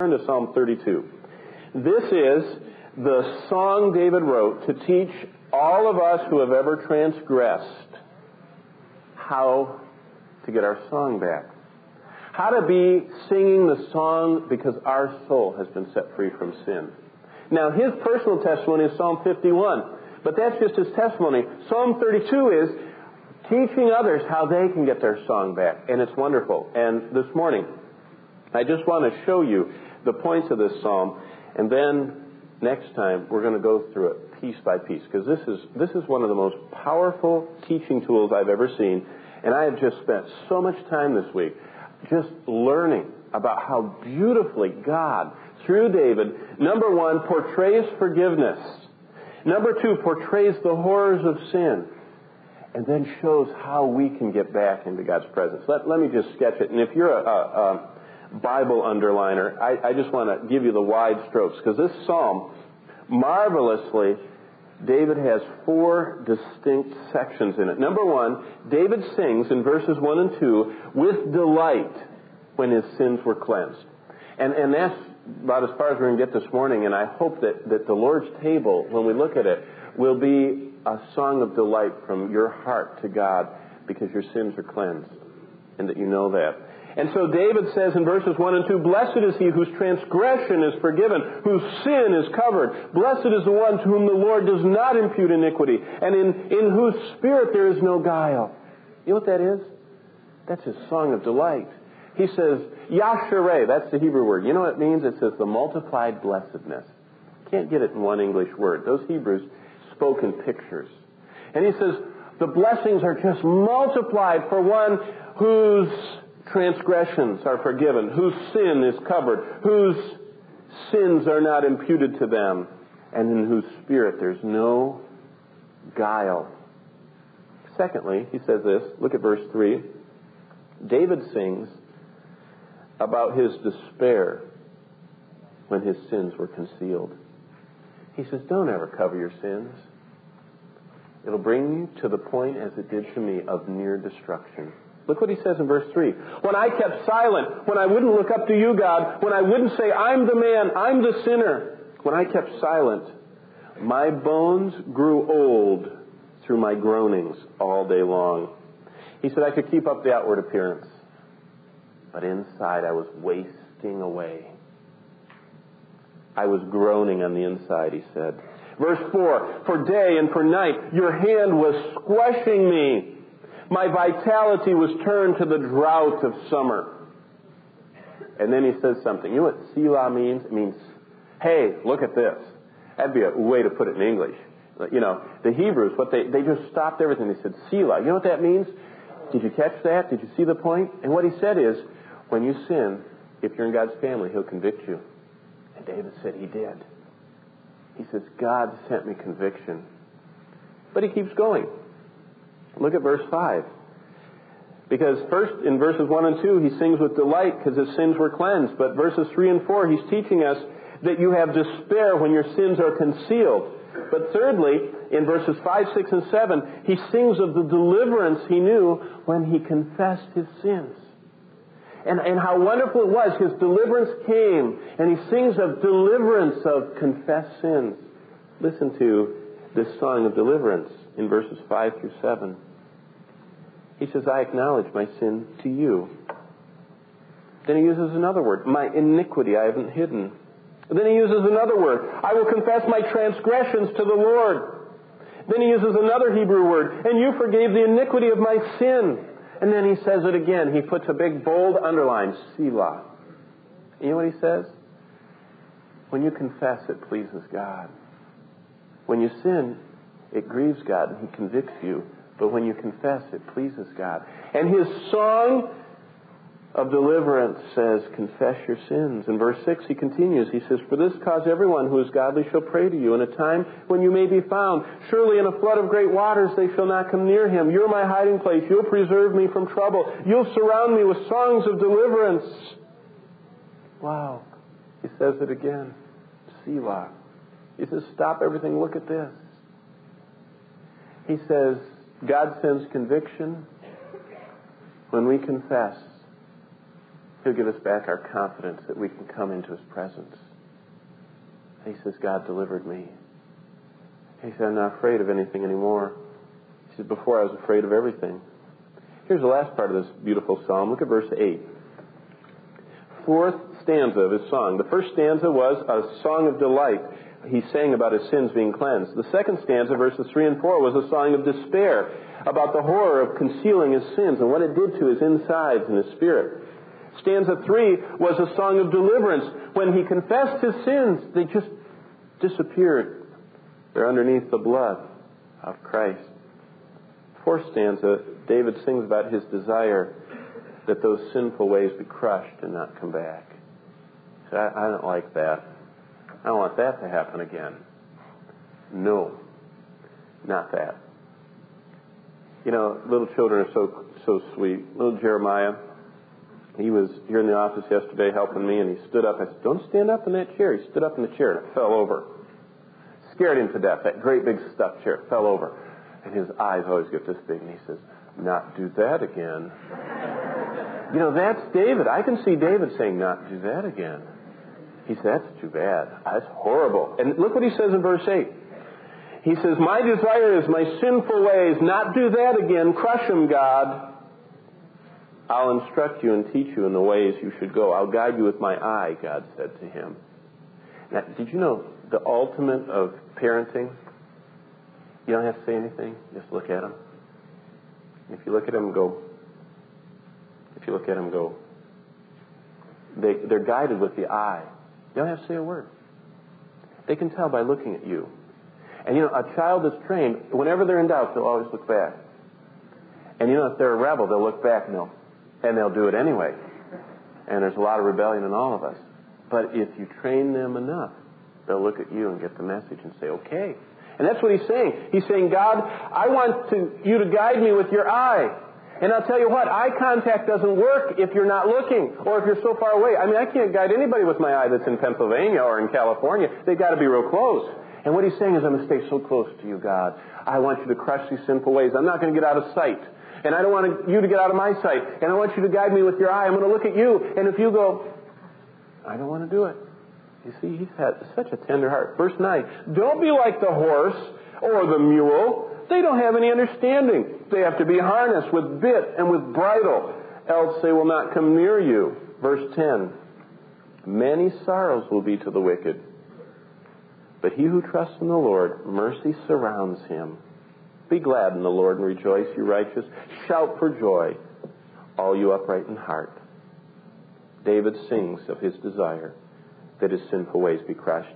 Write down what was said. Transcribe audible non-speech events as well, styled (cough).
Turn to Psalm 32. This is the song David wrote to teach all of us who have ever transgressed how to get our song back. How to be singing the song because our soul has been set free from sin. Now, his personal testimony is Psalm 51, but that's just his testimony. Psalm 32 is teaching others how they can get their song back, and it's wonderful. And this morning, I just want to show you the points of this psalm, and then next time we're going to go through it piece by piece because this is this is one of the most powerful teaching tools I've ever seen, and I have just spent so much time this week just learning about how beautifully God, through David, number one, portrays forgiveness. Number two, portrays the horrors of sin. And then shows how we can get back into God's presence. Let, let me just sketch it. And if you're a, a, a Bible underliner, I, I just want to give you the wide strokes. Because this psalm, marvelously, David has four distinct sections in it. Number one, David sings in verses 1 and 2 with delight when his sins were cleansed. And, and that's about as far as we're going to get this morning, and I hope that, that the Lord's table, when we look at it, will be a song of delight from your heart to God because your sins are cleansed and that you know that. And so David says in verses 1 and 2, Blessed is he whose transgression is forgiven, whose sin is covered. Blessed is the one to whom the Lord does not impute iniquity, and in, in whose spirit there is no guile. You know what that is? That's his song of delight. He says, Yashareh, that's the Hebrew word. You know what it means? It says the multiplied blessedness. Can't get it in one English word. Those Hebrews spoke in pictures. And he says, the blessings are just multiplied for one whose transgressions are forgiven, whose sin is covered, whose sins are not imputed to them, and in whose spirit there's no guile. Secondly, he says this, look at verse 3. David sings about his despair when his sins were concealed. He says, Don't ever cover your sins. It'll bring you to the point, as it did to me, of near destruction. Look what he says in verse 3. When I kept silent, when I wouldn't look up to you, God, when I wouldn't say, I'm the man, I'm the sinner, when I kept silent, my bones grew old through my groanings all day long. He said I could keep up the outward appearance, but inside I was wasting away. I was groaning on the inside, he said. Verse 4 For day and for night your hand was squashing me. My vitality was turned to the drought of summer. And then he says something. You know what Selah means? It means, hey, look at this. That'd be a way to put it in English. You know, the Hebrews, what they, they just stopped everything. They said, Selah. You know what that means? Did you catch that? Did you see the point? And what he said is, when you sin, if you're in God's family, he'll convict you. And David said he did. He says, God sent me conviction. But he keeps going. Look at verse 5. Because first, in verses 1 and 2, he sings with delight because his sins were cleansed. But verses 3 and 4, he's teaching us that you have despair when your sins are concealed. But thirdly, in verses 5, 6, and 7, he sings of the deliverance he knew when he confessed his sins. And, and how wonderful it was. His deliverance came, and he sings of deliverance of confessed sins. Listen to this song of deliverance in verses 5 through 7. He says, I acknowledge my sin to you. Then he uses another word, my iniquity I haven't hidden. Then he uses another word, I will confess my transgressions to the Lord. Then he uses another Hebrew word, and you forgave the iniquity of my sin. And then he says it again. He puts a big bold underline, Selah. You know what he says? When you confess, it pleases God. When you sin, it grieves God and he convicts you. But when you confess, it pleases God. And his song of deliverance says, Confess your sins. In verse 6, he continues. He says, For this cause everyone who is godly shall pray to you in a time when you may be found. Surely in a flood of great waters they shall not come near him. You're my hiding place. You'll preserve me from trouble. You'll surround me with songs of deliverance. Wow. He says it again. Selah. He says, Stop everything. Look at this. He says, God sends conviction when we confess He'll give us back our confidence that we can come into His presence. He says, God delivered me. He said, I'm not afraid of anything anymore. He said, before I was afraid of everything. Here's the last part of this beautiful psalm. Look at verse 8. Fourth stanza of his song. The first stanza was a song of delight. He sang about his sins being cleansed. The second stanza, verses 3 and 4, was a song of despair about the horror of concealing his sins and what it did to his insides and his spirit. Stanza 3 was a song of deliverance. When he confessed his sins, they just disappeared. They're underneath the blood of Christ. Fourth stanza, David sings about his desire that those sinful ways be crushed and not come back. I, I don't like that. I don't want that to happen again. No, not that. You know, little children are so so sweet. Little Jeremiah, he was here in the office yesterday helping me, and he stood up. I said, "Don't stand up in that chair." He stood up in the chair and it fell over. Scared him to death. That great big stuffed chair fell over, and his eyes always get this big. And he says, "Not do that again." (laughs) you know, that's David. I can see David saying, "Not do that again." He said, That's too bad. That's horrible. And look what he says in verse 8. He says, My desire is my sinful ways. Not do that again. Crush them, God. I'll instruct you and teach you in the ways you should go. I'll guide you with my eye, God said to him. Now, did you know the ultimate of parenting? You don't have to say anything. Just look at him. If you look at him, go. If you look at him, go. They, they're guided with the eye. You don't have to say a word. They can tell by looking at you. And you know, a child is trained, whenever they're in doubt, they'll always look back. And you know, if they're a rebel, they'll look back and they'll, and they'll do it anyway. And there's a lot of rebellion in all of us. But if you train them enough, they'll look at you and get the message and say, okay. And that's what he's saying. He's saying, God, I want to, you to guide me with your eye. And I'll tell you what, eye contact doesn't work if you're not looking or if you're so far away. I mean, I can't guide anybody with my eye that's in Pennsylvania or in California. They've got to be real close. And what he's saying is, I'm going to stay so close to you, God. I want you to crush these sinful ways. I'm not going to get out of sight. And I don't want you to get out of my sight. And I want you to guide me with your eye. I'm going to look at you. And if you go, I don't want to do it. You see, he's had such a tender heart. Verse 9, don't be like the horse or the mule they don't have any understanding. They have to be harnessed with bit and with bridle, else they will not come near you. Verse 10 Many sorrows will be to the wicked, but he who trusts in the Lord, mercy surrounds him. Be glad in the Lord and rejoice, you righteous. Shout for joy, all you upright in heart. David sings of his desire that his sinful ways be crushed.